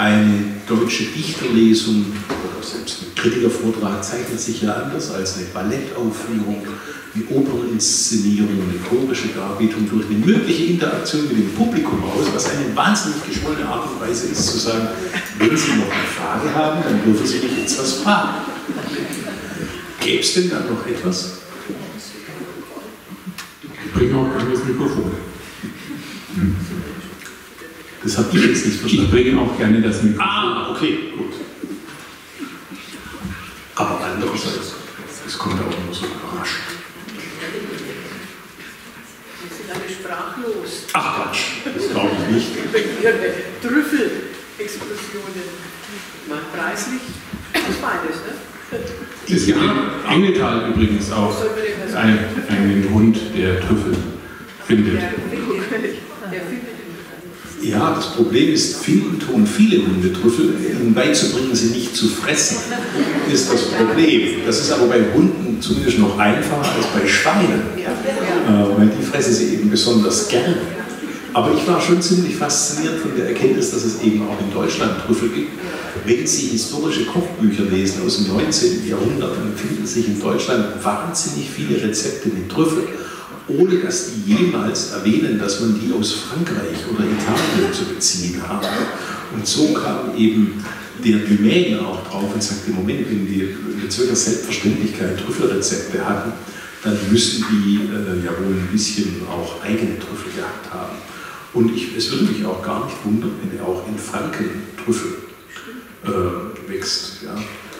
Eine deutsche Dichterlesung oder selbst ein Kritikervortrag zeichnet sich ja anders als eine Ballettaufführung, eine Operninszenierung, eine chorische Darbietung durch eine mögliche Interaktion mit dem Publikum aus, was eine wahnsinnig geschwollene Art und Weise ist, zu sagen, wenn Sie noch eine Frage haben, dann dürfen Sie mich jetzt was fragen. Gäbe es denn da noch etwas? Ich bringe auch gerne das Mikrofon. Das habe ich jetzt nicht verstanden. Ich bringe auch gerne das Mikrofon. Ah, okay, gut. Aber andererseits, es kommt auch immer so überraschend. Wir sind alle sprachlos. Ach Quatsch, das glaube ich nicht. Trüffelexplosionen. Preislich, das ist beides, ne? Es gibt in Engeltal übrigens auch einen, einen Hund, der Trüffel findet. Der findet, der findet Ja, das Problem ist, finden tun viele Hunde Trüffel, ihnen beizubringen, sie nicht zu fressen, ist das Problem. Das ist aber bei Hunden zumindest noch einfacher als bei Schweinen, äh, weil die fressen sie eben besonders gerne. Aber ich war schon ziemlich fasziniert von der Erkenntnis, dass es eben auch in Deutschland Trüffel gibt. Wenn Sie historische Kochbücher lesen aus dem 19. Jahrhundert, dann finden sich in Deutschland wahnsinnig viele Rezepte mit Trüffel ohne dass die jemals erwähnen, dass man die aus Frankreich oder Italien zu beziehen habe. Und so kam eben der Dumaine auch drauf und sagte, Moment, wenn die mit solcher Selbstverständlichkeit Trüffelrezepte hatten, dann müssen die äh, ja wohl ein bisschen auch eigene Trüffel gehabt haben. Und ich, es würde mich auch gar nicht wundern, wenn auch in Franken Trüffel äh, wächst. Ja.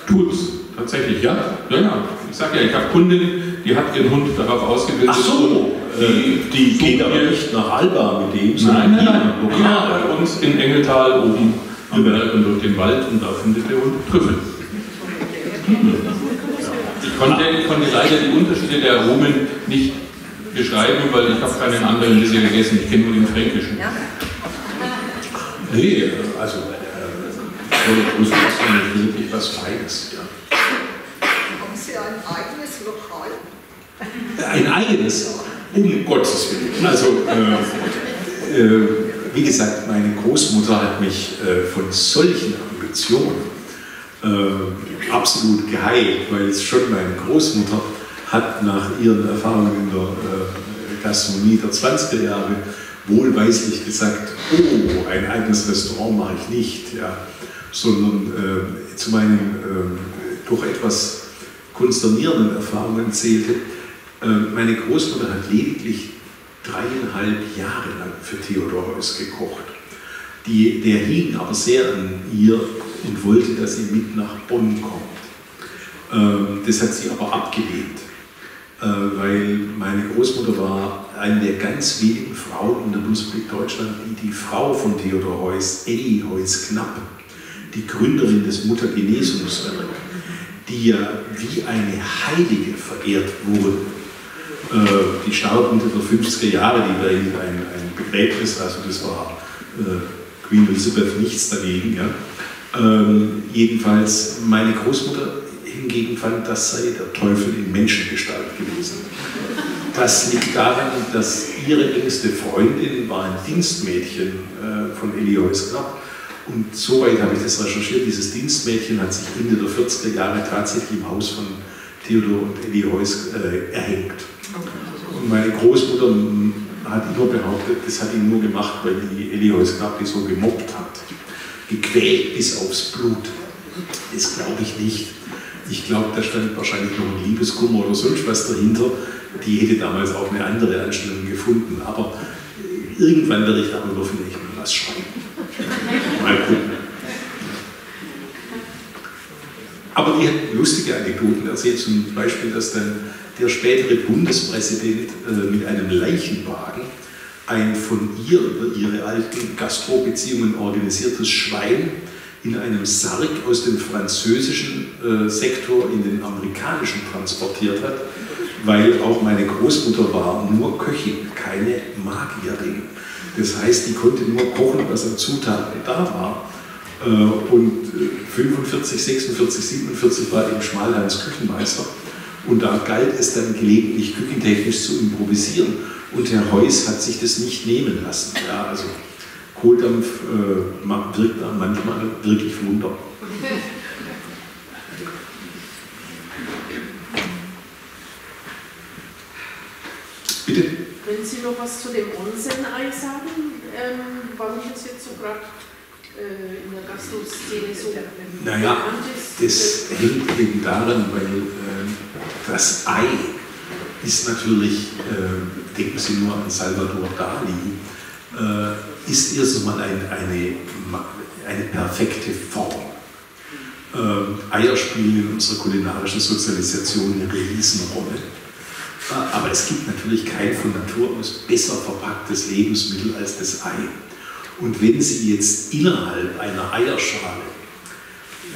Tut's, tatsächlich, ja. Ja, ja. Ich sage ja, ich habe Kundin, die hat ihren Hund darauf ausgebildet. Ach so, die, die sucht geht aber nicht nach Alba mit dem, Nein, nein, nein. hier Ja, bei uns in Engeltal oben am Berg und durch den Wald und da findet der Hund Trüffel. Ich konnte, ich konnte leider die Unterschiede der Aromen nicht beschreiben, weil ich habe keinen anderen bisher gegessen. Ich kenne nur den fränkischen. Nee, also äh, volle Brust ist wirklich was Feines. Ja. Haben Sie ein eigenes Lokal? Ein eigenes, um Gottes Willen. Also, äh, äh, wie gesagt, meine Großmutter hat mich äh, von solchen Ambitionen äh, absolut geheilt, weil es schon meine Großmutter hat nach ihren Erfahrungen in der äh, Gastronomie der 20er Jahre wohlweislich gesagt, oh, ein eigenes Restaurant mache ich nicht, ja, sondern äh, zu meinen äh, doch etwas konsternierenden Erfahrungen zählte, äh, meine Großmutter hat lediglich dreieinhalb Jahre lang für Theodor Heuss gekocht. Die, der hing aber sehr an ihr und wollte, dass sie mit nach Bonn kommt. Ähm, das hat sie aber abgelehnt, äh, weil meine Großmutter war eine der ganz wenigen Frauen in der Bundesrepublik Deutschland, die die Frau von Theodor Heuss, Elli Heuss-Knapp, die Gründerin des Muttergenesungswerk, die ja wie eine Heilige verehrt wurde. Äh, die starb Mitte der 50er Jahre, die war ein, ein Begräbnis, also das war äh, Queen Elizabeth nichts dagegen. Ja. Ähm, jedenfalls, meine Großmutter hingegen fand, das sei der Teufel in Menschengestalt gewesen. Das liegt daran, dass ihre engste Freundin war ein Dienstmädchen äh, von Elias Knapp. Und soweit habe ich das recherchiert. Dieses Dienstmädchen hat sich Ende der 40er Jahre tatsächlich im Haus von Theodor und Elie Heuss äh, erhängt. Und meine Großmutter hat immer behauptet, das hat ihn nur gemacht, weil die Knapp die so gemobbt hat. Gequält bis aufs Blut. Das glaube ich nicht. Ich glaube, da stand wahrscheinlich noch ein Liebeskummer oder sonst was dahinter. Die hätte damals auch eine andere Anstellung gefunden. Aber irgendwann werde ich darüber vielleicht mal was schreiben. Mal gucken. Aber die hat lustige Anekdoten erzählt, zum Beispiel, dass dann der spätere Bundespräsident äh, mit einem Leichenwagen ein von ihr über ihre alten Gastrobeziehungen organisiertes Schwein in einem Sarg aus dem französischen äh, Sektor in den amerikanischen transportiert hat, weil auch meine Großmutter war nur Köchin, keine Magierin. Das heißt, die konnte nur kochen, was an Zutaten da war. Äh, Und äh, 45, 46, 47 war eben Schmalhans Küchenmeister. Und da galt es dann gelegentlich küchentechnisch zu improvisieren. Und Herr Heuss hat sich das nicht nehmen lassen. Ja, also Kohldampf äh, wirkt manchmal wirklich Wunder. Bitte? Können Sie noch was zu dem Onsen-Ei sagen? Ähm, warum das jetzt so gerade in der Gastro-Szene so naja, das hängt eben daran, weil äh, das Ei ist natürlich, äh, denken Sie nur an Salvador Dali, äh, ist erst einmal ein, eine, eine perfekte Form. Ähm, Eier spielen in unserer kulinarischen Sozialisation eine Riesenrolle. Äh, aber es gibt natürlich kein von Natur aus besser verpacktes Lebensmittel als das Ei. Und wenn Sie jetzt innerhalb einer Eierschale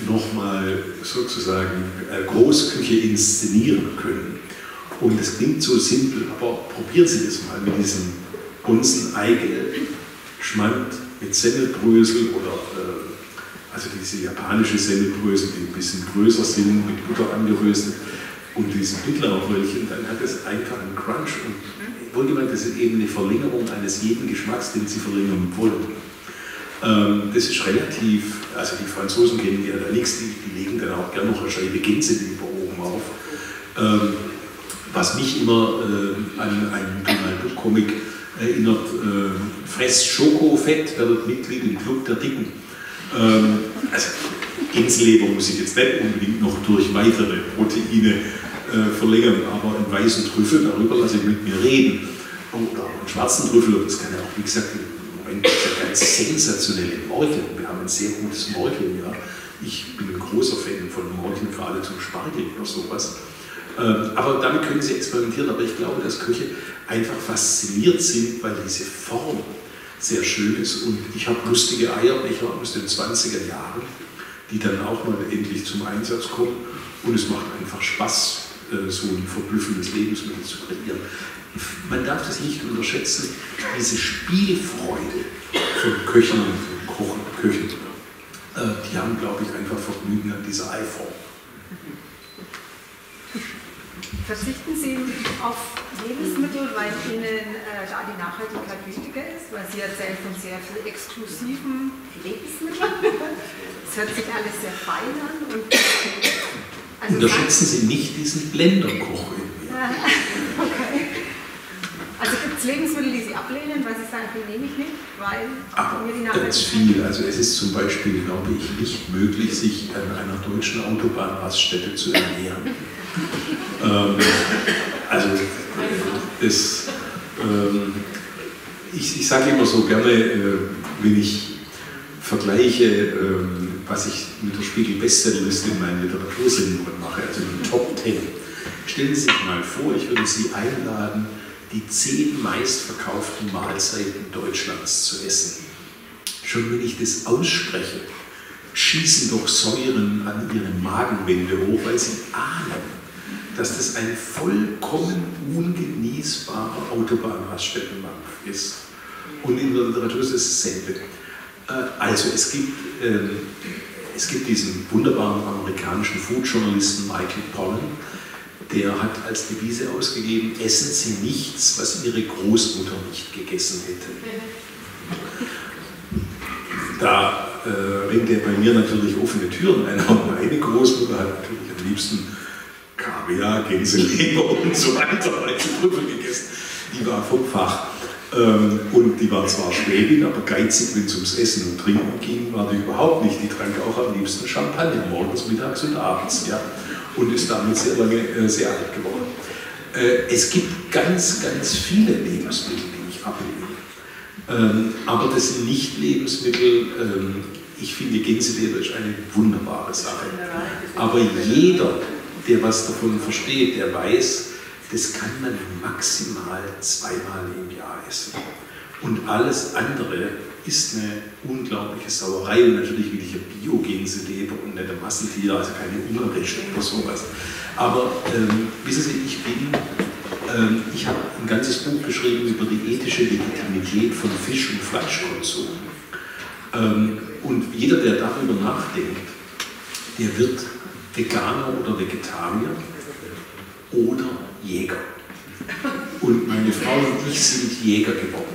nochmal sozusagen äh, Großküche inszenieren können, und es klingt so simpel, aber probieren Sie das mal mit diesem Bunsen Eigelb, Schmand mit Semmelbrösel oder äh, also diese japanische Semmelbrösel, die ein bisschen größer sind, mit Butter angeröstet und diese Bittlauchröllchen, dann hat es einfach einen Crunch und wohlgemeint, das ist eben eine Verlängerung eines jeden Geschmacks, den Sie verlängern wollen. Ähm, das ist relativ, also die Franzosen kennen ja da nichts, die, die legen dann auch gerne noch eine Scheibe Gänseleber oben auf. Ähm, was mich immer äh, an einen Donald Duck Comic erinnert, äh, Fress Schokofett, werdet Mitglied im Club der Dicken. Ähm, also Gänseleber muss ich jetzt nicht unbedingt noch durch weitere Proteine äh, verlängern, aber einen weißen Trüffel, darüber lasse ich mit mir reden. Oder einen schwarzen Trüffel, das kann ja auch, wie gesagt, im Moment ja ganz sensationelle Morcheln. Wir haben ein sehr gutes Morcheln, ja. Ich bin ein großer Fan von Morcheln, gerade zum Spargel oder sowas. Ähm, aber damit können sie experimentieren, aber ich glaube, dass Köche einfach fasziniert sind, weil diese Form sehr schön ist. Und ich habe lustige Eierbecher aus den 20er Jahren, die dann auch mal endlich zum Einsatz kommen. Und es macht einfach Spaß, äh, so ein verblüffendes Lebensmittel zu kreieren. Man darf das nicht unterschätzen, diese Spielfreude von Köchen und Kochen, Köchen, äh, die haben, glaube ich, einfach Vergnügen an dieser Eiform. Verzichten Sie auf Lebensmittel, weil Ihnen äh, da die Nachhaltigkeit wichtiger ist? Weil Sie erzählen von sehr viel exklusiven Lebensmitteln. Es hört sich alles sehr fein an. Und, also Unterschätzen Sie nicht diesen Blenderkoch irgendwie. okay. Also gibt es Lebensmittel, die Sie ablehnen, weil Sie sagen, die nehme ich nicht, weil Aber mir die Ganz viel. Also es ist zum Beispiel, glaube ich, nicht möglich, sich an einer deutschen Autobahnraststätte zu ernähren ähm, also das, ähm, ich, ich sage immer so gerne, äh, wenn ich vergleiche, ähm, was ich mit der Spiegel Bestsellerliste in meinen Literatursendungen mache, also in Top 10. Stellen Sie sich mal vor, ich würde Sie einladen, die zehn meistverkauften Mahlzeiten Deutschlands zu essen. Schon wenn ich das ausspreche, schießen doch Säuren an Ihre Magenwände hoch, weil Sie ahnen, dass das ein vollkommen ungenießbarer Autobahnraststättenmampf ist. Und in der Literatur ist es dasselbe. Äh, also es gibt, ähm, es gibt diesen wunderbaren amerikanischen Foodjournalisten Michael Pollan, der hat als Devise ausgegeben, essen Sie nichts, was Ihre Großmutter nicht gegessen hätte. Da äh, ringt er bei mir natürlich offene Türen ein, aber meine Großmutter hat natürlich am liebsten Kaviar, Gänseleber und so weiter, alte Trüffel gegessen. Die war vom Fach. Ähm, und die war zwar Schwäbin, aber geizig, wenn es ums Essen und Trinken ging, war die überhaupt nicht. Die trank auch am liebsten Champagner, morgens, mittags und abends. Ja. Und ist damit sehr lange äh, sehr alt geworden. Äh, es gibt ganz, ganz viele Lebensmittel, die ich ablehne. Ähm, aber das sind nicht Lebensmittel, ähm, ich finde Gänseleber ist eine wunderbare Sache. Aber jeder, der was davon versteht, der weiß, das kann man maximal zweimal im Jahr essen. Und alles andere ist eine unglaubliche Sauerei und natürlich will ich ein Bio-Gänseleber und nicht ein Massentier, also keine ungerechte oder sowas. Aber ähm, wissen Sie, ich bin, ähm, ich habe ein ganzes Buch geschrieben über die ethische Legitimität von Fisch- und Fleischkonsum. Ähm, und jeder, der darüber nachdenkt, der wird Veganer oder Vegetarier oder Jäger. Und meine Frau und ich sind Jäger geworden.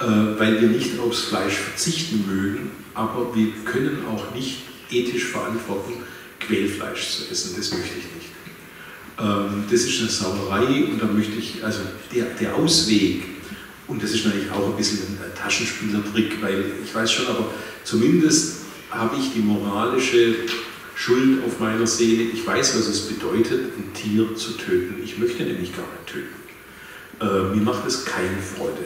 äh, weil wir nicht aufs Fleisch verzichten mögen, aber wir können auch nicht ethisch verantworten, Quälfleisch zu essen. Das möchte ich nicht. Ähm, das ist eine Sauerei und da möchte ich, also der, der Ausweg, und das ist natürlich auch ein bisschen ein Taschenspielertrick, weil ich weiß schon, aber zumindest habe ich die moralische Schuld auf meiner Seele. Ich weiß, was es bedeutet, ein Tier zu töten. Ich möchte nämlich gar nicht töten. Äh, mir macht es keine Freude.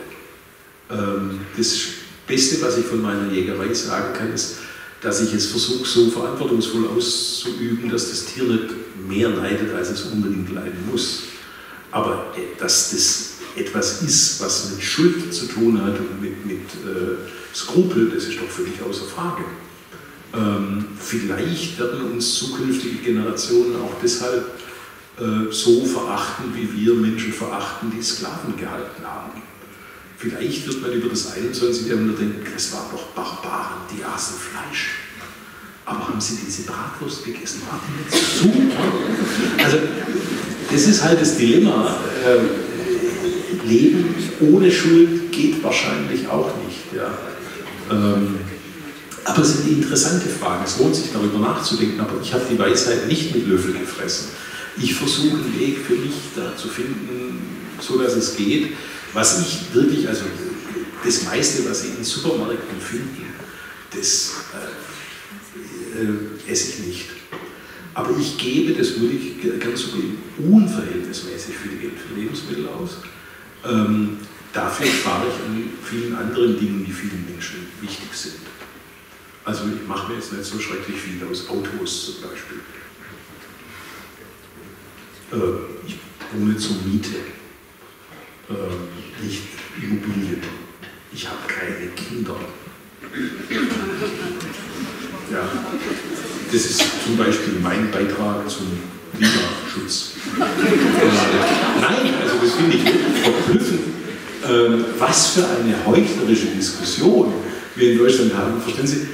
Ähm, das Beste, was ich von meiner Jägerei sagen kann, ist, dass ich es versuche, so verantwortungsvoll auszuüben, dass das Tier nicht mehr leidet, als es unbedingt leiden muss. Aber äh, dass das etwas ist, was mit Schuld zu tun hat und mit, mit äh, Skrupel, das ist doch völlig außer Frage. Ähm, vielleicht werden uns zukünftige Generationen auch deshalb äh, so verachten, wie wir Menschen verachten, die Sklaven gehalten haben. Vielleicht wird man über das 21. Jahrhundert denken, es waren doch Barbaren, die aßen Fleisch. Aber haben sie diese Bratwurst gegessen? War die nicht so? Also, das ist halt das Dilemma. Äh, Leben ohne Schuld geht wahrscheinlich auch nicht. Ja. Ähm, aber es sind interessante Fragen. Es lohnt sich darüber nachzudenken, aber ich habe die Weisheit nicht mit Löffel gefressen. Ich versuche einen Weg für mich da zu finden, so dass es geht. Was ich wirklich, also das meiste, was Sie in Supermärkten finden, das äh, äh, esse ich nicht. Aber ich gebe, das würde ich ganz zugeben, unverhältnismäßig viel Geld für Lebensmittel aus. Ähm, dafür spare ich an vielen anderen Dingen, die vielen Menschen wichtig sind. Also ich mache mir jetzt nicht so schrecklich viel aus Autos zum Beispiel. Äh, ich wohne zur Miete äh, nicht Immobilien. Ich habe keine Kinder. Ja, das ist zum Beispiel mein Beitrag zum Klimaschutz. nein, also das finde ich verblüffend. Ähm, was für eine heuchlerische Diskussion wir in Deutschland haben. Verstehen Sie,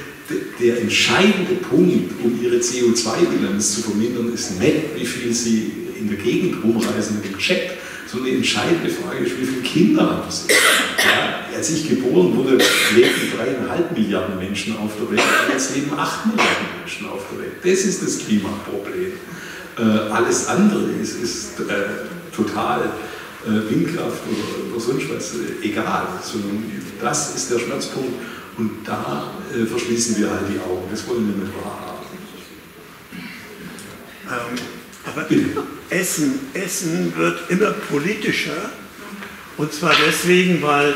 der entscheidende Punkt, um ihre CO2-Bilanz zu vermindern, ist nicht, wie viel sie in der Gegend rumreisen mit dem Jet, so eine entscheidende Frage ist, wie viele Kinder haben Sie? Ja, als ich geboren wurde, lebten dreieinhalb Milliarden Menschen auf der Welt, jetzt leben acht Milliarden Menschen auf der Welt. Das ist das Klimaproblem. Äh, alles andere ist, ist äh, total äh, Windkraft oder, oder, sonst was äh, egal, sondern das ist der Schmerzpunkt und da äh, verschließen wir halt die Augen. Das wollen wir nicht wahrhaben. Ähm, aber. Essen, Essen wird immer politischer. Und zwar deswegen, weil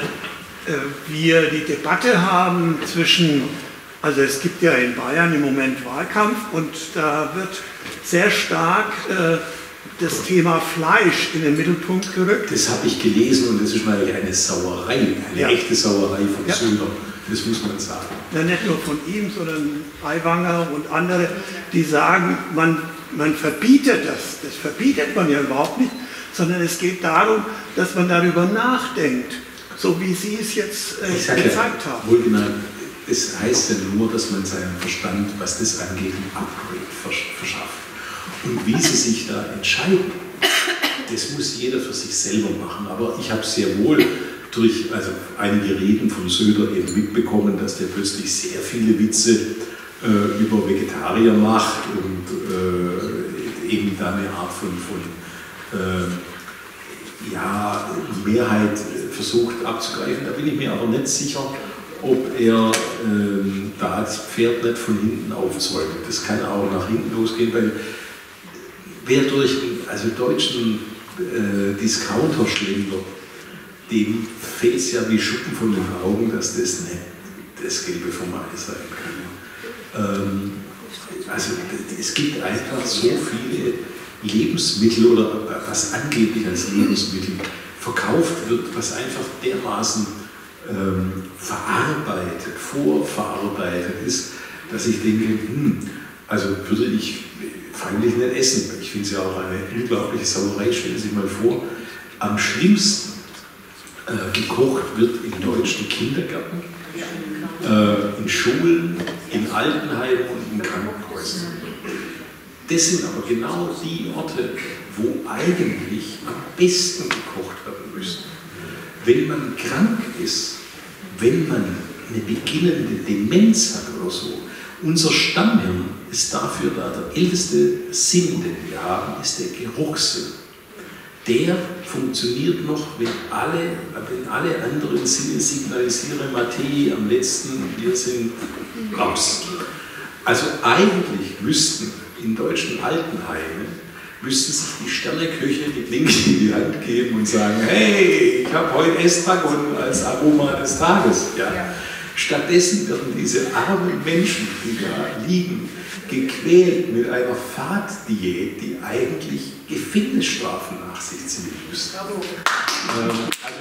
äh, wir die Debatte haben zwischen, also es gibt ja in Bayern im Moment Wahlkampf und da wird sehr stark äh, das Thema Fleisch in den Mittelpunkt gerückt. Das habe ich gelesen und das ist mal eine Sauerei, eine ja. echte Sauerei von ja. Söder. Das muss man sagen. Ja, nicht nur von ihm, sondern Aiwanger und andere, die sagen, man man verbietet das. Das verbietet man ja überhaupt nicht, sondern es geht darum, dass man darüber nachdenkt, so wie Sie es jetzt äh, gezeigt ja, haben. Wohlgemerkt, es heißt ja nur, dass man seinem Verstand, was das angeht, ein Upgrade verschafft. Und wie Sie sich da entscheiden, das muss jeder für sich selber machen. Aber ich habe sehr wohl durch also einige Reden von Söder eben mitbekommen, dass der plötzlich sehr viele Witze äh, über Vegetarier macht und äh, eben da eine Art von, von äh, ja, Mehrheit versucht abzugreifen. Da bin ich mir aber nicht sicher, ob er ähm, da das Pferd nicht von hinten aufzäumt. Das kann auch nach hinten losgehen, weil wer durch also deutschen äh, Discounter-Schläger, dem fällt es ja wie Schuppen von den Augen, dass das nicht das Gelbe vom Ei sein kann. Ähm, also es gibt einfach so viele Lebensmittel oder was angeblich als Lebensmittel verkauft wird, was einfach dermaßen ähm, verarbeitet, vorverarbeitet ist, dass ich denke, hm, also würde ich freiwillig nicht essen. Ich finde es ja auch eine unglaubliche Sauerei. Stellen Sie sich mal vor, am schlimmsten gekocht wird in deutschen Kindergärten äh, in Schulen, in Altenheimen und in Krankenhäusern. Das sind aber genau die Orte, wo eigentlich am besten gekocht werden müsste. Wenn man krank ist, wenn man eine beginnende Demenz hat oder so, unser Stammhirn ist dafür da, der älteste Sinn, den wir haben, ist der Geruchssinn. Der funktioniert noch, wenn alle, wenn alle anderen Sinne signalisieren, Matthäi am letzten, wir sind raus. Also eigentlich müssten in deutschen Altenheimen müssten sich die Sterneköche die Klinke in die Hand geben und sagen, hey, ich habe heute Estragon als Aroma des Tages. Ja. Stattdessen werden diese armen Menschen, die da liegen, gequält mit einer Faddiät, die eigentlich Gefängnisstrafen nach sich ziehen müsste. Ähm, also,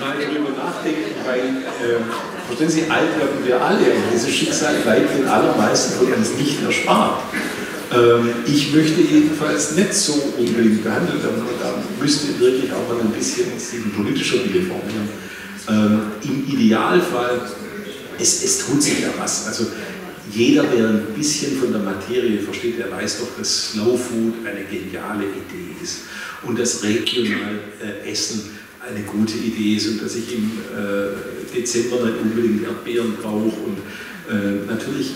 mal drüber nachdenken, weil, ähm, verstehen Sie, alt werden wir alle und dieses Schicksal bleibt den allermeisten von uns nicht erspart. Ähm, ich möchte jedenfalls nicht so unbedingt behandelt werden, da müsste wirklich auch mal ein bisschen politischer Wille formieren. Ähm, Im Idealfall, es, es tut sich ja was. Also jeder, der ein bisschen von der Materie versteht, der weiß doch, dass Slow Food eine geniale Idee ist und das regional äh, Essen eine gute Idee ist und dass ich im äh, Dezember nicht unbedingt Erdbeeren brauche und äh, natürlich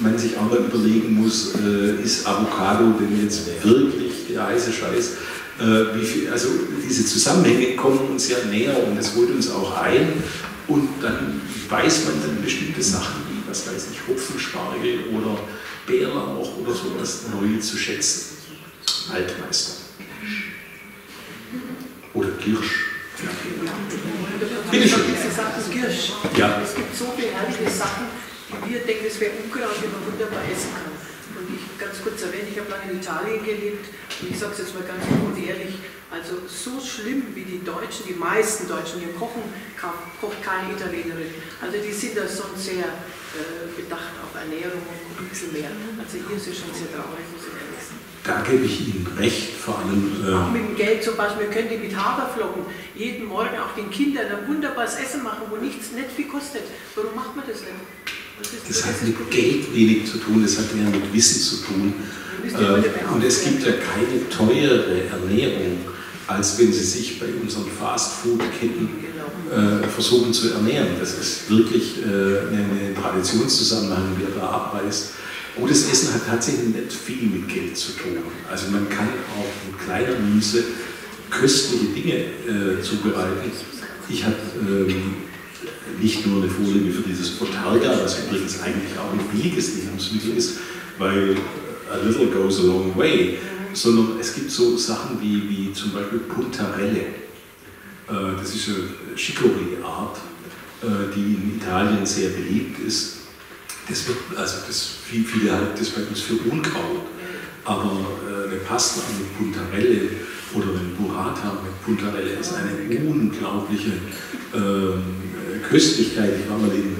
man sich auch mal überlegen muss, äh, ist Avocado denn jetzt wirklich der heiße Scheiß? Äh, viel, also diese Zusammenhänge kommen uns ja näher und es holt uns auch ein und dann weiß man dann bestimmte Sachen wie, was weiß ich, Hopfenspargel oder Bärlauch oder sowas neu zu schätzen. Altmeister. Oder Kirsch. Ja. Bitte schön. Kirsch. Ja. Es gibt so viele Sachen, die wir denken, es wäre Unkraut, die man wunderbar essen kann. Und ich ganz kurz erwähne, ich habe lange in Italien gelebt und ich sage es jetzt mal ganz gut ehrlich, also so schlimm wie die Deutschen, die meisten Deutschen hier kochen, kocht keine Italienerin. Also die sind da schon sehr äh, bedacht auf Ernährung und ein bisschen mehr. Also hier ist es schon sehr traurig, muss ich ehrlich sagen. Da gebe ich Ihnen recht, vor allem. Äh auch mit dem Geld zum Beispiel, wir können die mit Haferflocken jeden Morgen auch den Kindern ein wunderbares Essen machen, wo nichts nicht viel kostet. Warum macht man das nicht? Das hat mit Geld wenig zu tun, das hat mehr mit Wissen zu tun. Äh, und es gibt ja keine teure Ernährung, als wenn Sie sich bei unseren Fastfood-Ketten äh, versuchen zu ernähren. Das ist wirklich äh, ein Traditionszusammenhang, der da abweist. Gutes Essen hat tatsächlich nicht viel mit Geld zu tun. Also man kann auch mit kleiner Münze köstliche Dinge äh, zubereiten. Ich habe ähm, nicht nur eine Vorliebe für dieses Botarga, was übrigens eigentlich auch ein billiges Lebensmittel ist, weil a little goes a long way, sondern es gibt so Sachen wie, wie zum Beispiel Puntarelle. Äh, das ist eine Chicorée-Art, äh, die in Italien sehr beliebt ist. Das wird, also das, viele halten das bei uns für Unkraut, aber äh, eine Pasta mit Puntarelle Burrata mit Puntarelle ist eine unglaubliche ähm, Köstlichkeit. Ich war mal in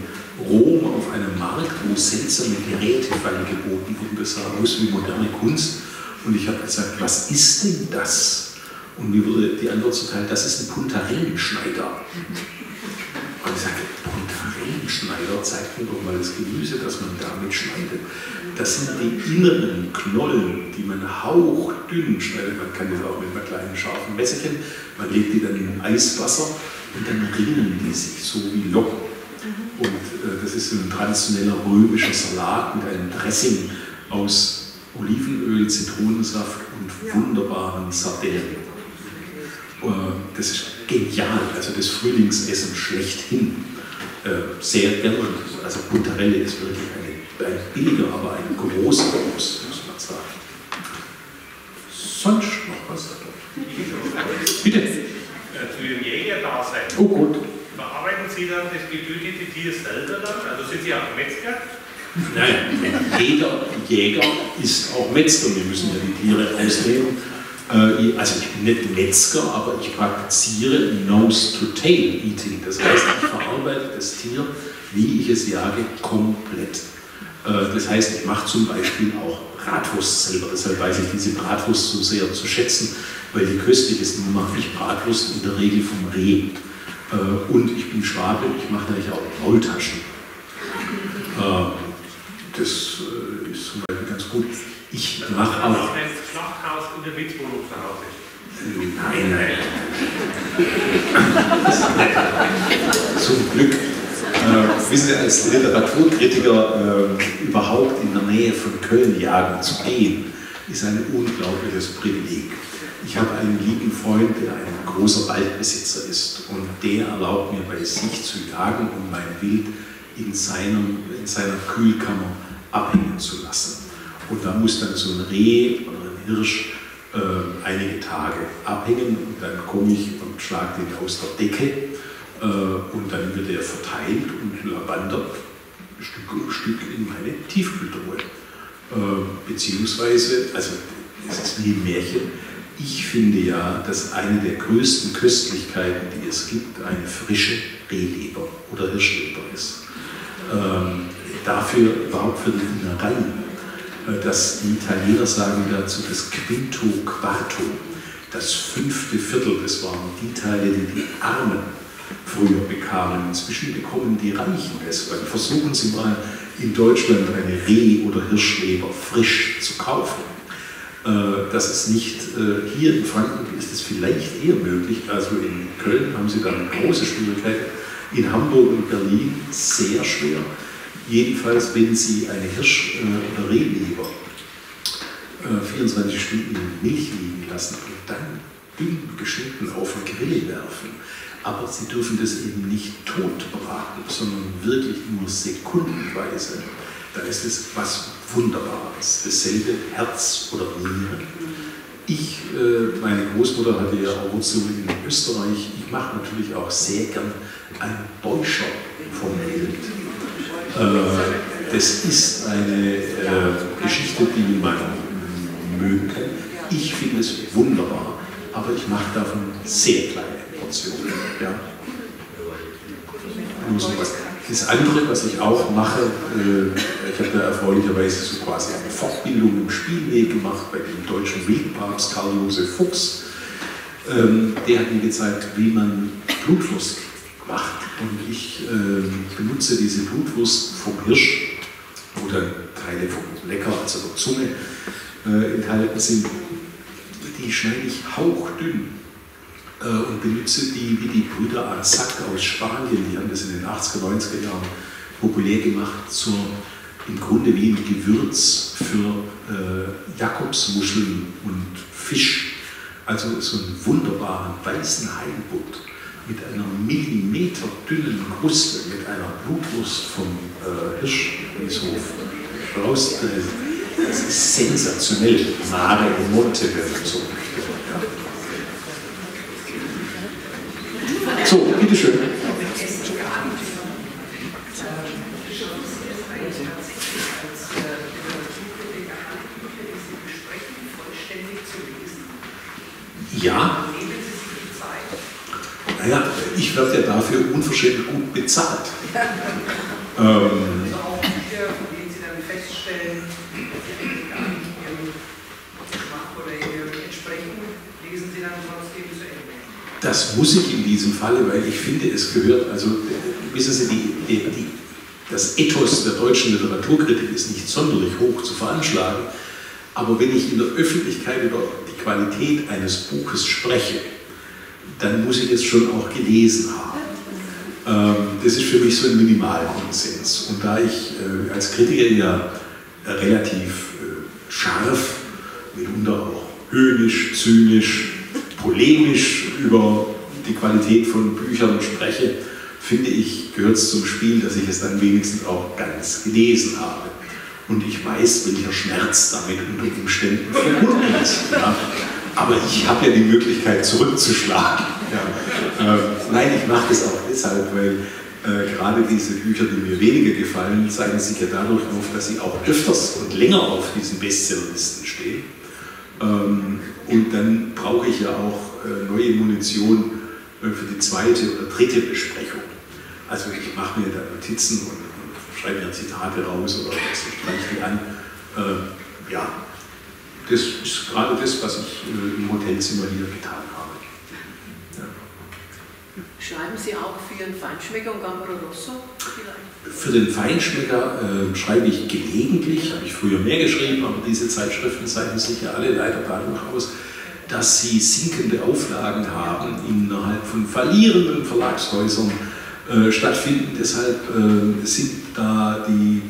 Rom auf einem Markt, wo seltsame Geräte geboten wurden. Das sah aus wie moderne Kunst. Und ich habe gesagt, was ist denn das? Und mir wurde die Antwort zuteil, das ist ein Puntarellenschneider. Und ich sagte, Puntarellenschneider, zeigt mir doch mal das Gemüse, das man damit schneidet. Das sind die inneren Knollen, die man hauchdünn schneidet. Man kann das auch mit einem kleinen scharfen Messerchen. Man legt die dann in Eiswasser und dann ringen die sich so wie Locken. Und äh, das ist ein traditioneller römischer Salat mit einem Dressing aus Olivenöl, Zitronensaft und wunderbaren Sardellen. Äh, das ist genial, also das Frühlingsessen schlechthin. Äh, sehr gern. Also Puntarelle ist wirklich eine, ein billiger, aber ein großer Genuss, muss man sagen. Sonst noch was? Bitte zu Ihrem Jägerdasein. Oh gut. Verarbeiten Sie dann das getötete Tier selber dann? Also sind Sie auch Metzger? Nein, jeder Jäger ist auch Metzger. Wir müssen ja die Tiere ausnehmen. Äh, also ich bin nicht Metzger, aber ich praktiziere Nose-to-Tail-Eating. Das heißt, ich verarbeite das Tier, wie ich es jage, komplett. Äh, das heißt, ich mache zum Beispiel auch Bratwurst selber. Deshalb weiß ich diese Bratwurst so sehr zu schätzen weil die köstlich ist. Nun mache ich Bratwurst in der Regel vom Reh. Äh, und ich bin Schwabe, ich mache natürlich auch Maultaschen. Ähm, das äh, ist zum Beispiel ganz gut. Ich mache auch. ein Schlachthaus in der Mietwohnung zu Hause. Nein, nein. Zum Glück. Äh, wissen Sie, als Literaturkritiker äh, überhaupt in der Nähe von Köln jagen zu gehen, ist ein unglaubliches Privileg. Ich habe einen lieben Freund, der ein großer Waldbesitzer ist und der erlaubt mir bei sich zu jagen, um mein Wild in, seinem, in seiner Kühlkammer abhängen zu lassen. Und da muss dann so ein Reh oder ein Hirsch äh, einige Tage abhängen und dann komme ich und schlage den aus der Decke äh, und dann wird er verteilt und wandert Stück um Stück in meine Tiefkühltruhe. Äh, beziehungsweise, also es ist wie ein Märchen, ich finde ja, dass eine der größten Köstlichkeiten, die es gibt, eine frische Rehleber oder Hirschleber ist. Ähm, dafür überhaupt für die Innereien. Dass die Italiener sagen dazu das Quinto Quarto, das fünfte Viertel, das waren die Teile, die die Armen früher bekamen. Inzwischen bekommen die Reichen es. Versuchen Sie mal in Deutschland eine Reh- oder Hirschleber frisch zu kaufen. Äh, das ist nicht, äh, hier in Franken ist es vielleicht eher möglich, also in Köln haben Sie dann große Schwierigkeiten, in Hamburg und Berlin sehr schwer. Jedenfalls, wenn Sie eine Hirsch- äh, oder Rehleber 24 Stunden in Milch liegen lassen und dann dünn geschnitten auf den Grill werfen, aber Sie dürfen das eben nicht tot braten, sondern wirklich nur sekundenweise, da ist es was Wunderbares. Dasselbe Herz oder Niere. Ich, äh, meine Großmutter hatte ja auch Wurzeln in Österreich. Ich mache natürlich auch sehr gern ein Beuscher vom Wild. Äh, das ist eine äh, Geschichte, die man mögen kann. Ich finde es wunderbar, aber ich mache davon sehr kleine Portionen. Ja. Das andere, was ich auch mache, äh, ich habe da erfreulicherweise so quasi eine Fortbildung im Spielweg gemacht bei dem deutschen Wildparks Karl-Josef Fuchs. Ähm, der hat mir gezeigt, wie man Blutwurst macht. Und ich äh, benutze diese Blutwurst vom Hirsch, dann Teile vom Lecker, also der Zunge, äh, enthalten sind. Die schneide ich hauchdünn äh, und benutze die wie die Brüder Arsac aus Spanien, die haben das in den 80er, 90er Jahren populär gemacht, zur, im Grunde wie ein Gewürz für äh, Jakobsmuscheln und Fisch. Also so einen wunderbaren weißen Heilbutt mit einer Millimeter dünnen Kruste, mit einer Blutwurst vom äh, Hirschhof raus. Äh, das ist sensationell. Mare e Monte, man so. Ja. So, bitteschön. Ja. Naja, ich werde ja dafür unverschämt gut bezahlt. ähm. Das muss ich in diesem Falle, weil ich finde, es gehört, also wissen Sie, die, die, die, das Ethos der deutschen Literaturkritik ist nicht sonderlich hoch zu veranschlagen, aber wenn ich in der Öffentlichkeit über die Qualität eines Buches spreche, dann muss ich es schon auch gelesen haben. Ähm, das ist für mich so ein Minimalkonsens. Und da ich äh, als Kritiker ja relativ äh, scharf, mitunter auch höhnisch, zynisch, polemisch über die Qualität von Büchern spreche, finde ich, gehört es zum Spiel, dass ich es dann wenigstens auch ganz gelesen habe. Und ich weiß, welcher Schmerz damit unter Umständen verbunden ist. Ja. Aber ich habe ja die Möglichkeit zurückzuschlagen. Ja. Äh, nein, ich mache das auch deshalb, weil äh, gerade diese Bücher, die mir weniger gefallen, zeigen sich ja dadurch auf, dass sie auch öfters und länger auf diesen Bestsellerlisten stehen. Ähm, und dann brauche ich ja auch äh, neue Munition äh, für die zweite oder dritte Besprechung. Also ich mache mir da Notizen und, und schreibe mir Zitate raus oder streiche die an. Äh, ja, das ist gerade das, was ich äh, im Hotelzimmer hier getan habe. Schreiben Sie auch für Ihren Feinschmecker und Gambaro Rosso vielleicht? Für den Feinschmecker äh, schreibe ich gelegentlich, habe ich früher mehr geschrieben, aber diese Zeitschriften zeichnen sich ja alle leider dadurch aus, dass sie sinkende Auflagen haben, innerhalb von fallierenden Verlagshäusern äh, stattfinden. Deshalb äh, sind da die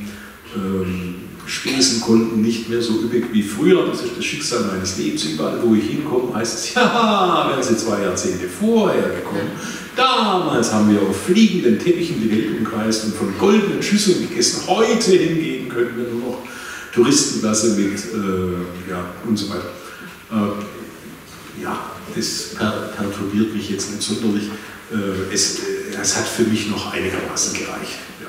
ähm, Spesenkonten nicht mehr so üppig wie früher. Das ist das Schicksal meines Lebens. Überall, wo ich hinkomme, heißt es, ja, wären Sie zwei Jahrzehnte vorher gekommen. Damals haben wir auf fliegenden Teppichen die Welt umkreist und von goldenen Schüsseln gegessen. Heute hingegen können wir nur noch Touristenklasse mit, äh, ja, und so weiter. Äh, ja, das per perturbiert mich jetzt nicht sonderlich. Äh, es, es hat für mich noch einigermaßen gereicht. Ja.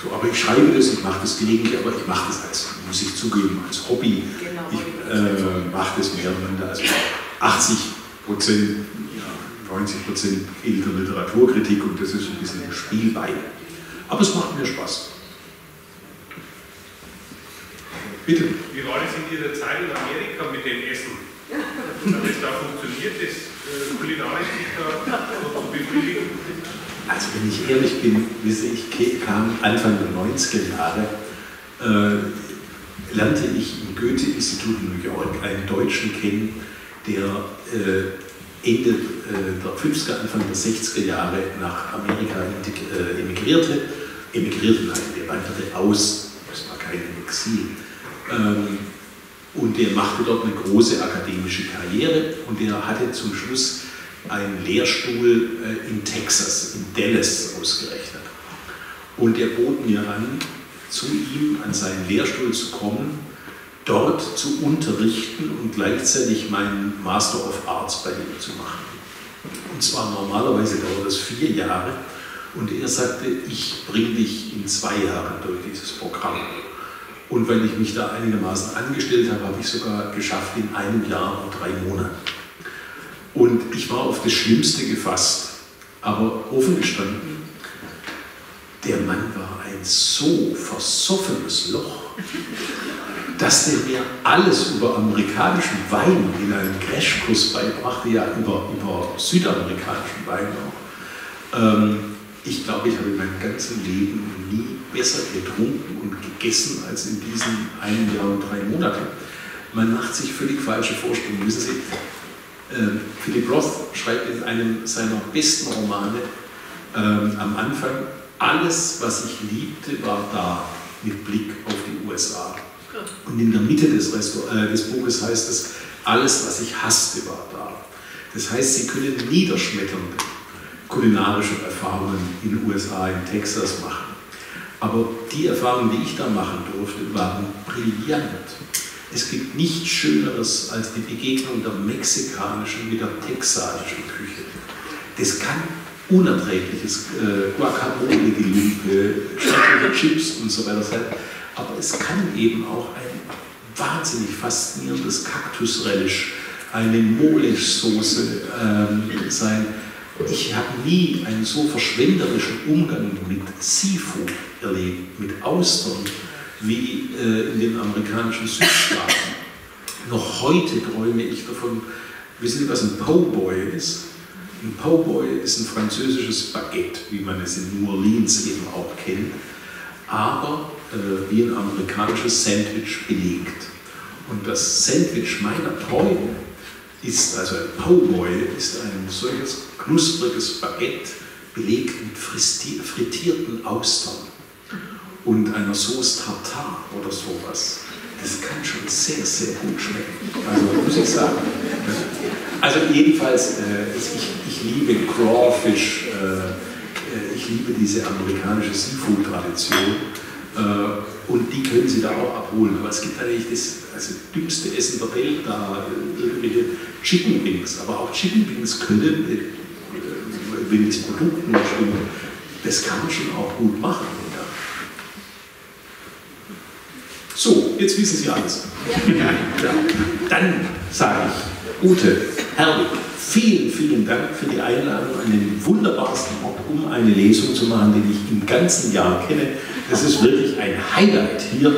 So, aber ich schreibe das, ich mache das gelegentlich, aber ich mache das als, muss ich zugeben, als Hobby. Genau, Ich äh, mache das mehr oder minder, also 80 Prozent, ja, 90 Prozent ältere Literaturkritik und das ist ein bisschen ein Spielbein. Aber es macht mir Spaß. Bitte. Wie war das in Ihrer Zeit in Amerika mit dem Essen? Hat das da funktioniert, das äh, kulinarisch da so zu befriedigen? Also wenn ich ehrlich bin, wisse ich, kam Anfang der 90er Jahre, äh, lernte ich im Goethe-Institut in New York einen Deutschen kennen, der äh, Ende äh, der 50er, Anfang der 60er Jahre nach Amerika äh, emigrierte. Emigrierte, nein, der wanderte aus, das war kein Exil. Ähm, und der machte dort eine große akademische Karriere und der hatte zum Schluss einen Lehrstuhl äh, in Texas, in Dallas ausgerechnet. Und er bot mir an, zu ihm an seinen Lehrstuhl zu kommen, dort zu unterrichten und gleichzeitig meinen Master of Arts bei ihm zu machen. Und zwar normalerweise dauert das vier Jahre. Und er sagte, ich bringe dich in zwei Jahren durch dieses Programm. Und wenn ich mich da einigermaßen angestellt habe, habe ich sogar geschafft in einem Jahr und drei Monaten. Und ich war auf das Schlimmste gefasst, aber offen gestanden, der Mann war ein so versoffenes Loch, dass der mir alles über amerikanischen Wein in einem Crashkurs beibrachte, ja über, über südamerikanischen Wein auch. Ähm, ich glaube, ich habe in meinem ganzen Leben nie besser getrunken und gegessen als in diesen einem Jahr und drei Monaten. Man macht sich völlig falsche Vorstellungen. Wissen Sie, Philip Roth schreibt in einem seiner besten Romane äh, am Anfang, alles, was ich liebte, war da, mit Blick auf die USA. Und in der Mitte des, äh, des Buches heißt es, alles, was ich hasste, war da. Das heißt, Sie können niederschmetternde kulinarische Erfahrungen in den USA, in Texas machen. Aber die Erfahrungen, die ich da machen durfte, waren brillant. Es gibt nichts Schöneres als die Begegnung der mexikanischen mit der texanischen Küche. Das kann unerträgliches äh, Guacamole, Gelümpe, schreckliche Chips und so weiter sein. Aber es kann eben auch ein wahnsinnig faszinierendes Kaktusrelish, eine Molisch-Soße ähm, sein. Ich habe nie einen so verschwenderischen Umgang mit Seafood erlebt, mit Austern, wie äh, in den amerikanischen Südstaaten. Noch heute träume ich davon, wissen Sie, was ein Powboy ist? Ein Powboy ist ein französisches Baguette, wie man es in New Orleans eben auch kennt, aber äh, wie ein amerikanisches Sandwich belegt. Und das Sandwich meiner Träume ist, also ein Powboy, ist ein solches knuspriges Baguette belegt mit frittierten Austern und einer Sauce Tartar oder sowas. Das kann schon sehr, sehr gut schmecken. Also muss ich sagen. Also jedenfalls, äh, ich, ich liebe Crawfish, äh, ich liebe diese amerikanische Seafood-Tradition äh, und die können Sie da auch abholen. Aber es gibt eigentlich das also dümmste Essen der Welt, da irgendwelche Chicken Wings. Aber auch Chicken Wings können, wenn das Produkt nicht stimmt, das kann man schon auch gut machen. So, jetzt wissen Sie alles. Ja. Ja. Dann sage ich, Ute, herrlich, vielen, vielen Dank für die Einladung an den wunderbarsten Ort, um eine Lesung zu machen, die ich im ganzen Jahr kenne. Es ist wirklich ein Highlight, hier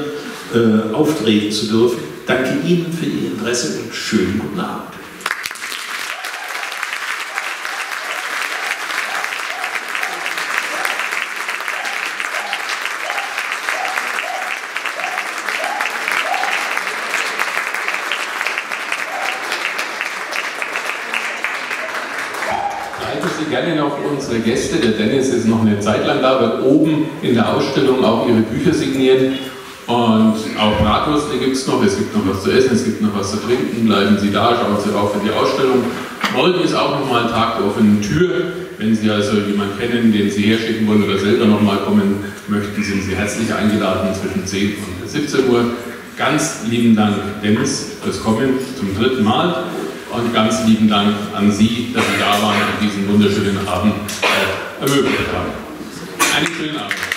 äh, auftreten zu dürfen. Danke Ihnen für Ihr Interesse und schönen guten Abend. gerne noch unsere Gäste, der Dennis ist noch eine Zeit lang da, wird oben in der Ausstellung auch ihre Bücher signieren. Und auch Bratwürste gibt es noch, es gibt noch was zu essen, es gibt noch was zu trinken. Bleiben Sie da, schauen Sie auch für die Ausstellung. Morgen ist auch nochmal ein Tag der offenen Tür. Wenn Sie also jemanden kennen, den Sie herschicken wollen oder selber nochmal kommen möchten, sind Sie herzlich eingeladen zwischen 10 und 17 Uhr. Ganz lieben Dank, Dennis, fürs Kommen zum dritten Mal. Und ganz lieben Dank an Sie, dass Sie da waren und diesen wunderschönen Abend äh, ermöglicht haben. Einen schönen Abend.